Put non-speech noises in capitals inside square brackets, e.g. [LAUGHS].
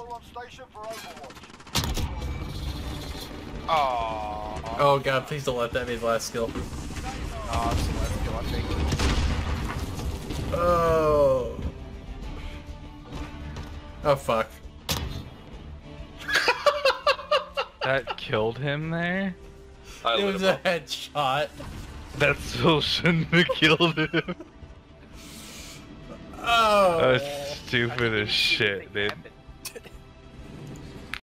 VTOL on station for Overwatch. Oh, Oh god, please don't let that be the last skill. oh, that's the last skill, I think. Oh. Oh fuck. [LAUGHS] That killed him there? I It was a up. headshot. That still shouldn't have killed him. Oh. That's stupid as shit, dude.